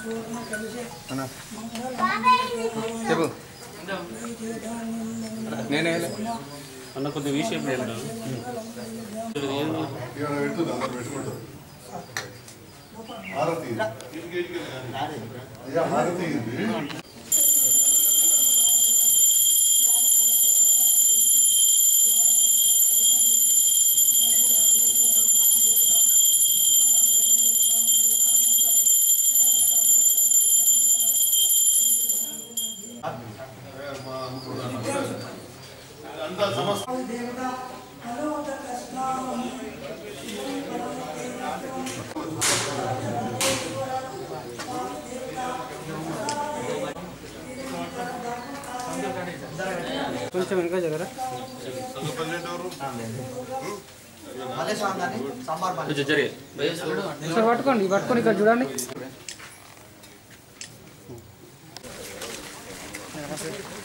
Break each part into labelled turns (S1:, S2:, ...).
S1: Hello అన్నా చెప్పు నేనే
S2: అన్న కొద్దిగా విషయం లేదు
S3: ఇక్కడ పెడుతుంది అందరు పెట్టుకుంటారు హారతి అయ్యా హారతి అంతా సమస్య.
S4: కొంచెం వెనక జగరా పట్టుకోండి పట్టుకొని ఇక్కడ చూడండి.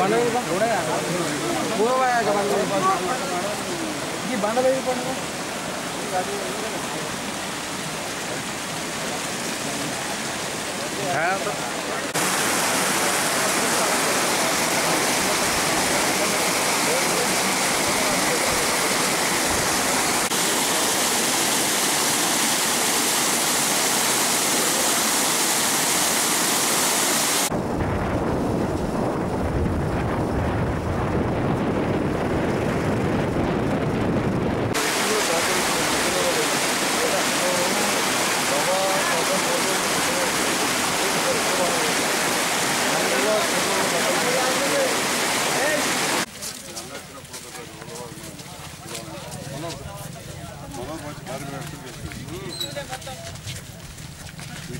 S2: ಬಂಡವಾಳ ರೋಡ
S4: ಪೂರ್ವ ಈ ಬಂಡವಾಳ ಇರ್ಕೊಂಡು
S3: हाँ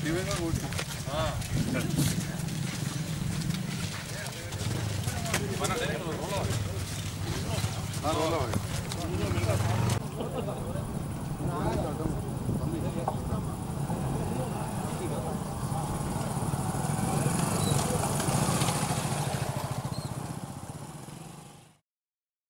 S3: 대회가 골프. 아. 만나 내려 올라와. 나